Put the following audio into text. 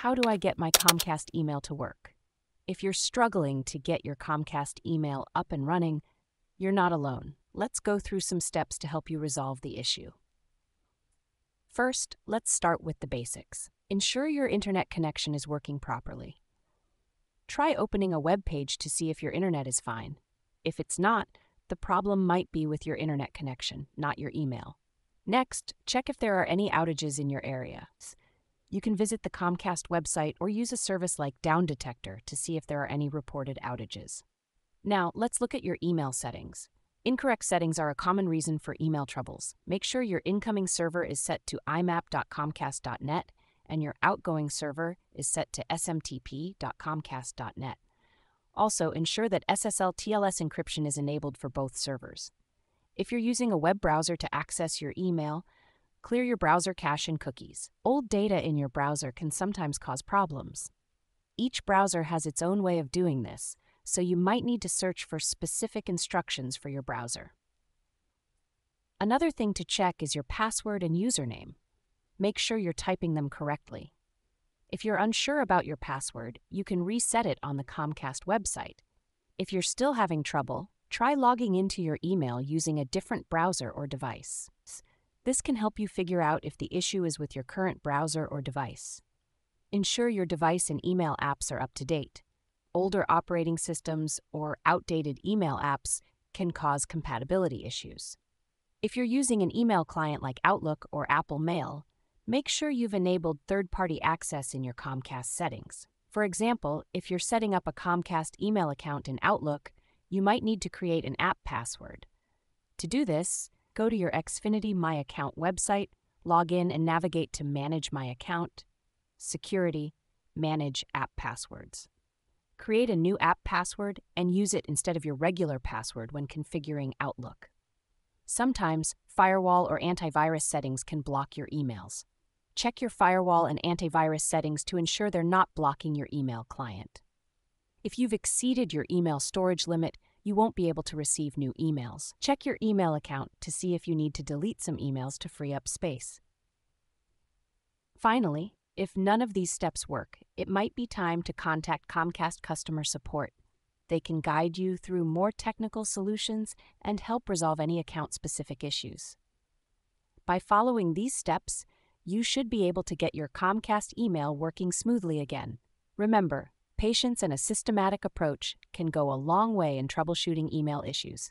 how do I get my Comcast email to work? If you're struggling to get your Comcast email up and running, you're not alone. Let's go through some steps to help you resolve the issue. First, let's start with the basics. Ensure your internet connection is working properly. Try opening a web page to see if your internet is fine. If it's not, the problem might be with your internet connection, not your email. Next, check if there are any outages in your area. You can visit the Comcast website or use a service like Down Detector to see if there are any reported outages. Now, let's look at your email settings. Incorrect settings are a common reason for email troubles. Make sure your incoming server is set to imap.comcast.net and your outgoing server is set to smtp.comcast.net. Also, ensure that SSL TLS encryption is enabled for both servers. If you're using a web browser to access your email, clear your browser cache and cookies. Old data in your browser can sometimes cause problems. Each browser has its own way of doing this, so you might need to search for specific instructions for your browser. Another thing to check is your password and username. Make sure you're typing them correctly. If you're unsure about your password, you can reset it on the Comcast website. If you're still having trouble, try logging into your email using a different browser or device. This can help you figure out if the issue is with your current browser or device. Ensure your device and email apps are up to date older operating systems, or outdated email apps can cause compatibility issues. If you're using an email client like Outlook or Apple Mail, make sure you've enabled third party access in your Comcast settings. For example, if you're setting up a Comcast email account in Outlook, you might need to create an app password. To do this, go to your Xfinity My Account website, log in, and navigate to Manage My Account, Security, Manage App Passwords. Create a new app password and use it instead of your regular password when configuring Outlook. Sometimes, firewall or antivirus settings can block your emails. Check your firewall and antivirus settings to ensure they're not blocking your email client. If you've exceeded your email storage limit, you won't be able to receive new emails. Check your email account to see if you need to delete some emails to free up space. Finally, if none of these steps work, it might be time to contact Comcast customer support. They can guide you through more technical solutions and help resolve any account specific issues. By following these steps, you should be able to get your Comcast email working smoothly again. Remember, patience and a systematic approach can go a long way in troubleshooting email issues.